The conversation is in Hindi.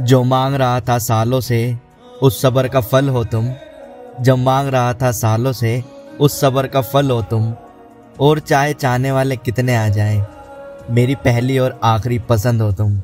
जो मांग रहा था सालों से, उस सबर का फल हो तुम। जब मांग रहा था सालों से, उस सबर का फल हो तुम। और चाहे चाहने वाले कितने आ जाएँ, मेरी पहली और आखिरी पसंद हो तुम।